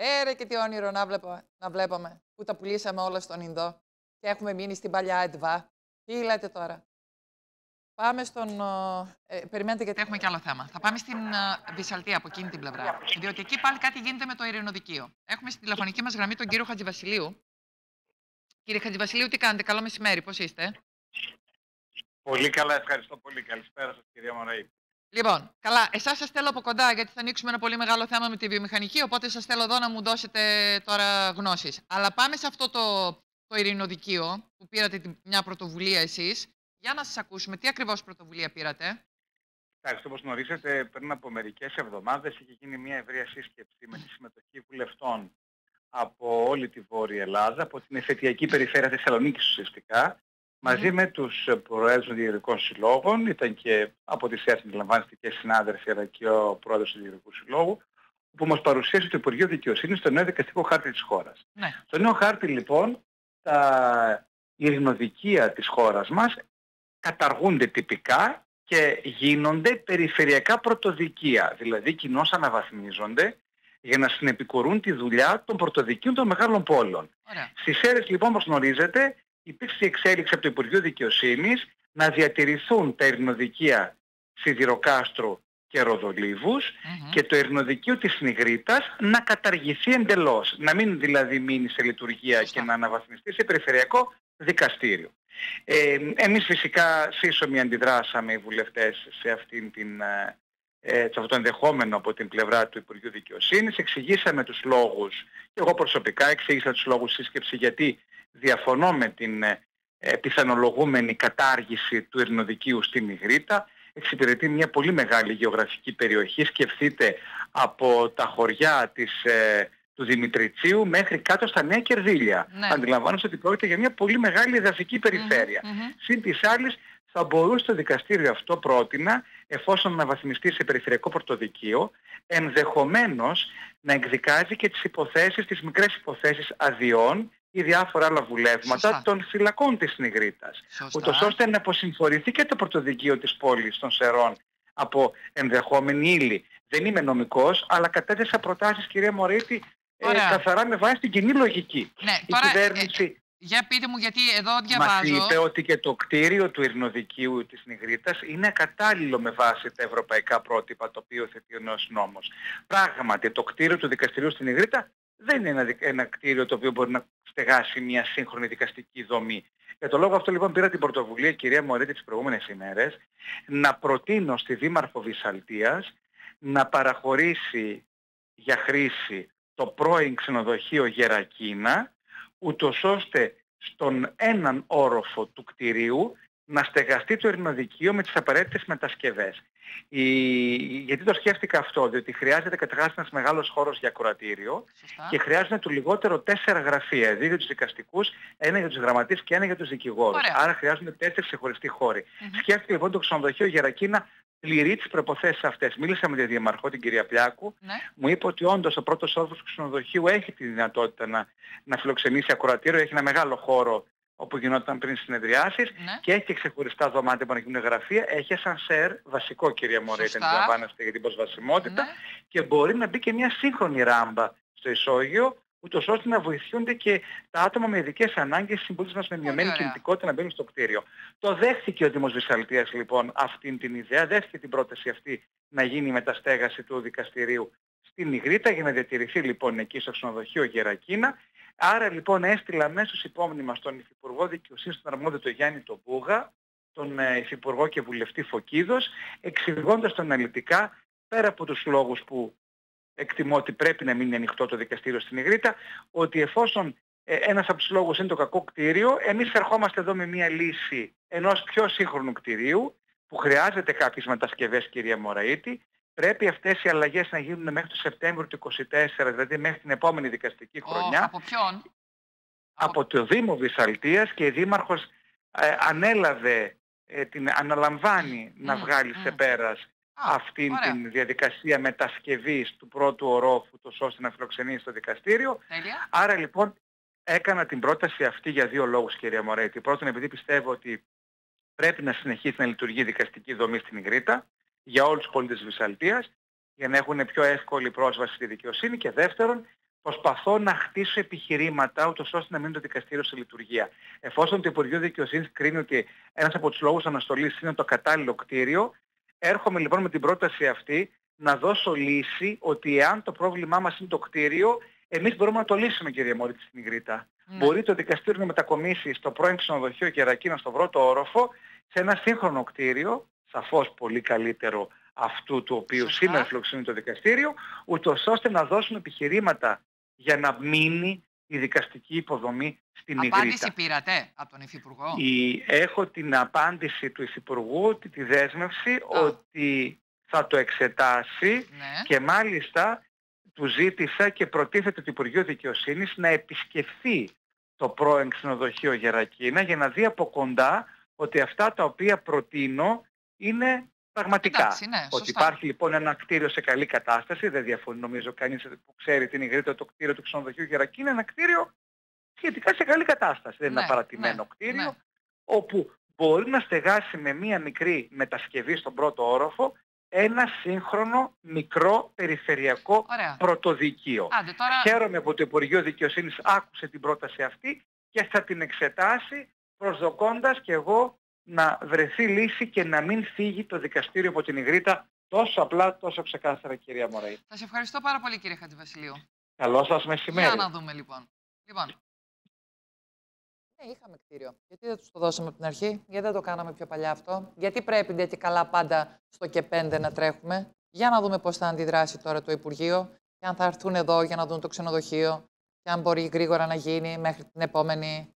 Έρε και τι όνειρο να, βλέπω, να βλέπαμε που τα πουλήσαμε όλα στον Ινδό και έχουμε μείνει στην παλιά ΕΤΒΑ. Τι λέτε τώρα; Πάμε στον. Ε, περιμένετε γιατί έχουμε και άλλο θέμα. Θα πάμε στην ε, Βυσαλτία από εκείνη την πλευρά. Διότι εκεί πάλι κάτι γίνεται με το ειρηνοδικείο. Έχουμε στη τηλεφωνική μας γραμμή τον κύριο Χατζηβασιλείου. Κύριε Χατζηβασιλείου, τι κάνετε, καλό μεσημέρι, πώς είστε; Πολύ καλά, ευχαριστώ πολύ. Καλησπέρα σας, κυρία Μωραή. Λοιπόν, καλά, εσάς σας θέλω από κοντά γιατί θα ανοίξουμε ένα πολύ μεγάλο θέμα με τη βιομηχανική. Οπότε σας θέλω εδώ να μου δώσετε τώρα γνώσεις. Αλλά πάμε σε αυτό το, το ειρηνοδικείο που πήρατε μια πρωτοβουλία εσείς. Για να σας ακούσουμε, τι ακριβώς πρωτοβουλία πήρατε; Κοιτάξτε, όπως γνωρίζετε, πριν από μερικές εβδομάδες είχε γίνει μια ευρεία σύσκεψη με τη συμμετοχή βουλευτών από όλη τη Βόρεια Ελλάδα, από την εφετειακή περιφέρεια Θεσσαλονίκης ουσιαστικά, μαζί με τους προέδρους των Διερικών Συλλόγων, ήταν και από τις ΕΡΤ και συνάδελφοι, αλλά και ο πρόεδρος του Διερικού Συλλόγου, που μας παρουσίασε το Υπουργείο Δικαιοσύνης στο νέο δικαστικό χάρτη της χώρας. Ναι. Στο νέο χάρτη λοιπόν, τα ειρηνοδικεία της χώρας μας καταργούνται τυπικά και γίνονται περιφερειακά πρωτοδικεία, δηλαδή κοινώς αναβαθμίζονται για να συνεπικορούν τη δουλειά των πρωτοδικείων των μεγάλων πόλεων. Ωραία. Στις αίρες λοιπόν, όπως γνωρίζετε, υπήρξε εξέλιξη από το Υπουργείο Δικαιοσύνης να διατηρηθούν τα ειρηνοδικεία Σιδηροκάστρου και ροδολιβους και το ειρηνοδικείο της Νιγρήτας να καταργηθεί εντελώς. Να μην δηλαδή μείνει σε λειτουργία και να αναβαθμιστεί σε περιφερειακό δικαστήριο. Ε, εμείς φυσικά σύσσωμοι αντιδράσαμε οι βουλευτές σε, αυτήν την, ε, ε, σε αυτό το ενδεχόμενο από την πλευρά του Υπουργείου Δικαιοσύνης. Εξηγήσαμε τους λόγους, και εγώ προσωπικά εξήγησα τους λόγους σύσκεψη γιατί διαφωνώ με την ε, πιθανολογούμενη κατάργηση του ειρηνοδικείου στη Μιγρήτα. Εξυπηρετεί μια πολύ μεγάλη γεωγραφική περιοχή. Σκεφτείτε από τα χωριά της, ε, του Δημητριτσίου μέχρι κάτω στα Νέα Κερδίλια. Ναι. Αντιλαμβάνεστε ότι πρόκειται για μια πολύ μεγάλη εδαφική περιφέρεια. Συν της άλλης θα μπορούσε το δικαστήριο αυτό πρότεινα, εφόσον αναβαθμιστεί σε περιφερειακό πρωτοδικείο, ενδεχομένως να εκδικάζει και τις υποθέσεις, τις μικρές υποθέσεις αδειών ή διάφορα άλλα βουλεύματα Σωστά. των φυλακών της Νιγρήτας. Σωστά. Ούτως ώστε να αποσυμφορηθεί και το πρωτοδικείο της πόλης των Σερών από ενδεχόμενη ύλη. Δεν είμαι νομικός, αλλά κατέθεσα προτάσεις, κυρία Μωρίτη, ε, Ωραία. καθαρά με βάση την κοινή λογική. Ναι, Η τώρα, κυβέρνηση Για πείτε μου, γιατί εδώ μας διαβάζω. είπε ότι και το κτίριο του ειρηνοδικείου της Νιγρήτας είναι κατάλληλο με βάση τα ευρωπαϊκά πρότυπα το οποίο θέτει ο νέος νόμος. Πράγματι, το κτίριο του δικαστηρίου στην Νιγρήτα δεν είναι ένα, δικ- ένα κτίριο το οποίο μπορεί να στεγάσει μια σύγχρονη δικαστική δομή. Για το λόγο αυτό λοιπόν πήρα την πρωτοβουλία, κυρία Μωρίτη, τις προηγούμενες ημέρες, να προτείνω στη Δήμαρχο Βυσσαλτίας να παραχωρήσει για χρήση το πρώην ξενοδοχείο Γερακίνα, ούτως ώστε στον έναν όροφο του κτηρίου να στεγαστεί το ειρηνοδικείο με τις απαραίτητες μετασκευές. Η... Γιατί το σκέφτηκα αυτό, διότι χρειάζεται καταρχάς ένας μεγάλος χώρος για κουρατήριο Σωστά. και χρειάζονται του λιγότερο τέσσερα γραφεία, δύο για τους δικαστικούς, ένα για τους γραμματείς και ένα για τους δικηγόρους. Ωραία. Άρα χρειάζονται τέσσερις ξεχωριστοί χώροι. Μμμ. Σκέφτηκα λοιπόν το ξενοδοχείο Γερακίνα πληρεί τις προϋποθέσεις αυτές. Μίλησα με τη Διαμαρχό, την κυρία Πλιάκου, Ναι. μου είπε ότι όντως ο πρώτος όροφος του ξενοδοχείου έχει τη δυνατότητα να, να φιλοξενήσει ακροατήριο, έχει ένα μεγάλο χώρο όπου γινόταν πριν συνεδριάσεις Ναι. και έχει και ξεχωριστά δωμάτια που να γίνουν γραφεία, έχει ασανσέρ βασικό κυρία Μωρέτη, Σωστά. αντιλαμβάνεστε για την προσβασιμότητα Ναι. και μπορεί να μπει και μια σύγχρονη ράμπα στο ισόγειο ούτως ώστε να βοηθούνται και τα άτομα με ειδικές ανάγκες, οι συμπολίτες μας με μειωμένη ωραία. κινητικότητα να μπαίνουν στο κτίριο. Το δέχθηκε ο Δήμος Βυσσαλτίας λοιπόν αυτήν την ιδέα, δέχθηκε την πρόταση αυτή να γίνει η μεταστέγαση του δικαστηρίου στην Ιγρήτα για να διατηρηθεί λοιπόν εκεί στο ξενοδοχείο Γερακίνα. Άρα λοιπόν έστειλα αμέσως υπόμνημα στον Υφυπουργό Δικαιοσύνης τον αρμόδιο το Γιάννη τον Μπούγα, τον ε, Υφυπουργό και Βουλευτή Φωκίδος, εξηγώντας τον αναλυτικά πέρα από τους λόγους που εκτιμώ ότι πρέπει να μείνει ανοιχτό το δικαστήριο στην Ιγρήτα, ότι εφόσον ε, ένας από τους λόγους είναι το κακό κτίριο, εμείς ερχόμαστε εδώ με μια λύση ενός πιο σύγχρονου κτηρίου, που χρειάζεται κάποιες μετασκευές κυρία Μωραήτη, πρέπει αυτές οι αλλαγές να γίνουν μέχρι το Σεπτέμβριο του 2024, δηλαδή μέχρι την επόμενη δικαστική Ο- χρονιά, από ποιον; από το Δήμο Βυσσαλτίας και η Δήμαρχος ε, ανέλαβε, ε, την αναλαμβάνει να Μμ, βγάλει σε μμ. πέρας Α, αυτήν ωραία. την διαδικασία μετασκευής του πρώτου ορόφου, τόσο ώστε να φιλοξενήσει το δικαστήριο. Τέλεια. Άρα λοιπόν έκανα την πρόταση αυτή για δύο λόγους κυρία Μωρέτη. Πρώτον επειδή πιστεύω ότι πρέπει να συνεχίσει να λειτουργεί η δικαστική δομή στην Ιγρήτα για όλους τους πολίτες της Βυσσαλτίας για να έχουν πιο εύκολη πρόσβαση στη δικαιοσύνη και δεύτερον προσπαθώ να χτίσω επιχειρήματα ούτως ώστε να μείνει το δικαστήριο σε λειτουργία. Εφόσον το Υπουργείο Δικαιοσύνης κρίνει ότι ένας από τους λόγους αναστολής είναι το κατάλληλο κτίριο, έρχομαι λοιπόν με την πρόταση αυτή να δώσω λύση ότι εάν το πρόβλημά μας είναι το κτίριο, εμείς μπορούμε να το λύσουμε κυρία Μόρη στην Ιγρήτα. Ναι. Μπορεί το δικαστήριο να μετακομίσει στο πρώην ξενοδοχείο Κερακίνας στον πρώτο όροφο σε ένα σύγχρονο κτίριο, σαφώς πολύ καλύτερο αυτού του οποίου Σωστά. σήμερα φιλοξενεί το δικαστήριο, ούτως ώστε να δώσουν επιχειρήματα για να μείνει η δικαστική υποδομή στην Ιγρήτα. Απάντηση πήρατε από τον Υφυπουργό; Η, έχω την απάντηση του Υφυπουργού, τη δέσμευση, ότι θα το εξετάσει ναι. και μάλιστα του ζήτησα και προτίθεται το Υπουργείο Δικαιοσύνης να επισκεφθεί το πρώην ξενοδοχείο Γερακίνα για να δει από κοντά ότι αυτά τα οποία προτείνω είναι πραγματικά. Εντάξει, ναι, ότι υπάρχει λοιπόν ένα κτίριο σε καλή κατάσταση, δεν διαφωνεί νομίζω κανείς που ξέρει την ηγρήτα το κτίριο του ξενοδοχείου Γερακίνα, ένα κτίριο σχετικά σε καλή κατάσταση. Δεν είναι ένα ναι, παρατημένο ναι, κτίριο, ναι. όπου μπορεί να στεγάσει με μία μικρή μετασκευή στον πρώτο όροφο ένα σύγχρονο μικρό περιφερειακό Ωραία. πρωτοδικείο. Άντε, τώρα... Χαίρομαι που το Υπουργείο Δικαιοσύνης άκουσε την πρόταση αυτή και θα την εξετάσει προσδοκώντας και εγώ να βρεθεί λύση και να μην φύγει το δικαστήριο από την Ιγρήτα τόσο απλά, τόσο ξεκάθαρα κυρία Μωρέη. Θα σε ευχαριστώ πάρα πολύ κύριε Χατζηβασιλείου. Καλό σας μεσημέρι. Για να δούμε λοιπόν. Λοιπόν, ναι, είχαμε κτίριο. Γιατί δεν τους το δώσαμε από την αρχή, γιατί δεν το κάναμε πιο παλιά αυτό, γιατί πρέπει ντε και καλά πάντα στο και πέντε να τρέχουμε; Για να δούμε πώς θα αντιδράσει τώρα το Υπουργείο και αν θα έρθουν εδώ για να δουν το ξενοδοχείο και αν μπορεί γρήγορα να γίνει μέχρι την επόμενη